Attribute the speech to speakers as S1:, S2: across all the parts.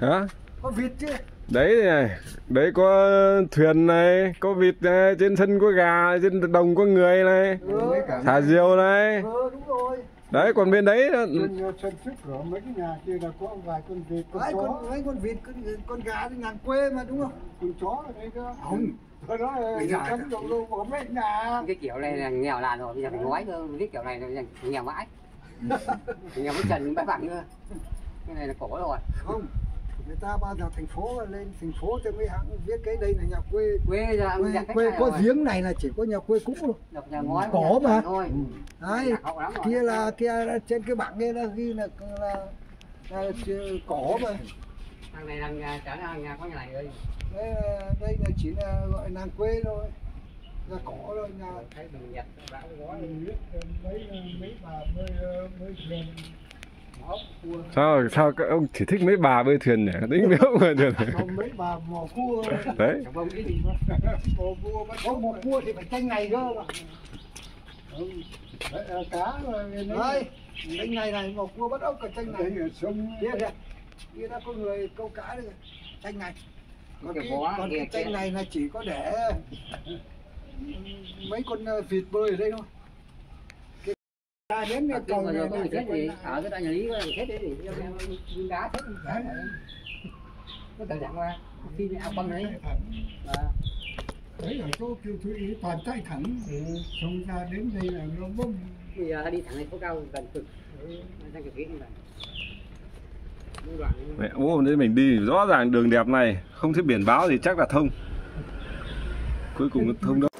S1: hả?
S2: Có vịt chứ?
S1: Đấy này đấy có thuyền này có vịt này trên sân có gà trên đồng có người này
S2: ừ,
S1: thả diều này.
S2: Ừ đúng rồi.
S1: Đấy còn bên đấy là-
S3: Trên ờ, sân trước cửa mấy cái nhà kia là có vài con vịt, con chó,
S2: con mấy con vịt con, con gà thì làng quê mà đúng không?
S3: Con chó ở đây cơ.
S2: không.
S3: Thôi đó là đầu đâu có mấy nhà.
S4: cái kiểu này là nghèo làn rồi bây giờ phải nói cơ cái kiểu này là nghèo mãi. Nghèo với trần bãi bằng cơ. Cái này là cổ rồi.
S2: Không người ta bao giờ thành phố lên thành phố thì mới hãng viết cái đây là nhà quê.
S4: Quê giờ
S2: quê, quê có
S4: rồi.
S2: giếng này là chỉ có nhà quê cũ thôi.
S4: Nhà ngói
S2: Cổ mà.
S4: thôi.
S2: Đấy
S4: lắm rồi.
S2: kia là kia là trên cái bảng kia là ghi là là, là, là cỏ mà.
S4: Thằng này làm nhà trở ra nhà có nhà này rồi
S2: đây là, đây là chỉ là gọi làng quê thôi. Là cỏ rồi nhà.
S4: Thấy mình nhặt bão gói
S3: Mấy mấy bà mới ờ, mới thuyền.
S1: Sao sao các ông chỉ thích mấy bà bơi thuyền nhỉ? Tính mấy ông bơi thuyền
S3: mấy bà mò cua.
S1: Đấy.
S3: Mò cua bắt
S2: có một cua thì phải tranh ngày cơ mà.
S3: Ừ. Đấy, ờ, cá
S2: đấy tranh ngày này một cua bắt ốc cả tranh ngày.
S3: Ở sông
S2: kia kìa kia đã có người câu cá đấy tranh này còn
S4: Cái
S2: còn cái tranh này là chỉ có để mấy con ờ, vịt bơi ở đây thôi ra đến cái
S4: còn
S2: cầu này
S4: rồi có người chết gì?
S2: là
S4: ở cái đoạn nhà lý có người chết đấy gì đá chết nó tự dặn qua khi ao băng đấy
S3: đấy ở chỗ kiều thủy toàn chạy thẳng. Xong ra đến đây là nó bông
S4: bây giờ đi thẳng lên phố cao gần cực. Sang kiểu kia này.
S1: Mẹ, hôm nay mình đi rõ ràng đường đẹp này không thấy biển báo thì chắc là thông. Cuối cùng nó thông đâu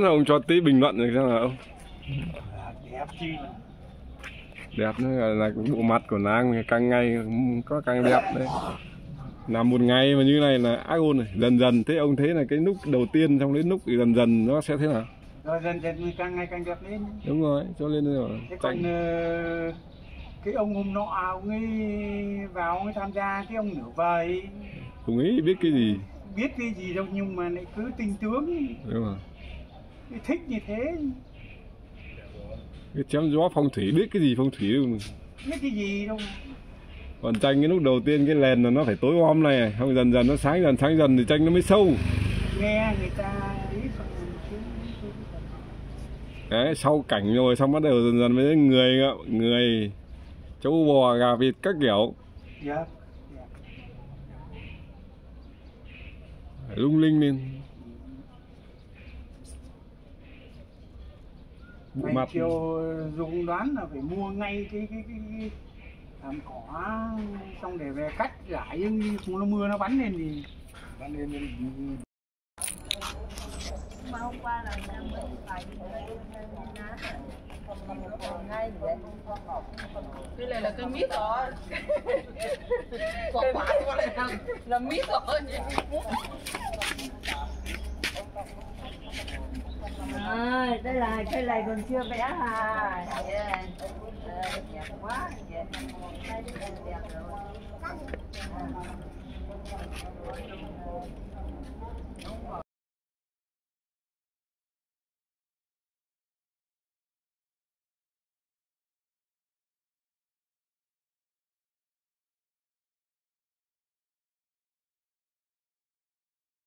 S1: Đúng là ông cho tí bình luận rồi xem nào. Ông
S3: đẹp chi
S1: đẹp nữa là, là cái bộ mặt của nàng càng ngày có càng đẹp đấy. Làm một ngày mà như này là ác ôn này dần dần. Thế ông thấy là cái nút đầu tiên xong đến nút thì dần dần nó sẽ thế nào?
S3: Rồi dần dần càng ngày càng đẹp lên.
S1: Đúng rồi cho nên là
S3: thế còn ờ, cái ông hôm nọ ông ấy vào ông ấy tham gia cái ông nửa vời.
S1: Không nghĩ biết cái gì.
S3: Biết cái gì đâu nhưng mà lại cứ tinh tướng.
S1: Đúng không
S3: thích như thế.
S1: Cái chém gió phong thủy biết cái gì phong thủy đâu
S3: biết cái gì đâu
S1: còn tranh cái lúc đầu tiên cái lèn là nó phải tối om này không dần dần nó sáng dần sáng dần thì tranh nó mới sâu.
S3: Nghe người ta
S1: đấy sau cảnh rồi xong bắt đầu dần dần mới người người trâu bò gà vịt các kiểu.
S3: Dạ.
S1: Phải lung linh lên
S3: Ngày
S1: mặt
S3: chiều dùng đoán là phải mua ngay cái cái cái, cái làm cỏ xong để về cắt rải nhưng chúng nó mưa nó bắn lên thì bắn lên thì
S5: mà hôm qua là nhà mới phải ná còn ngay vậy cái này là cái mít rồi quả quả là, là mít rồi à, đây là cây này còn chưa vẽ à yeah. Đẹp quá đẹp rồi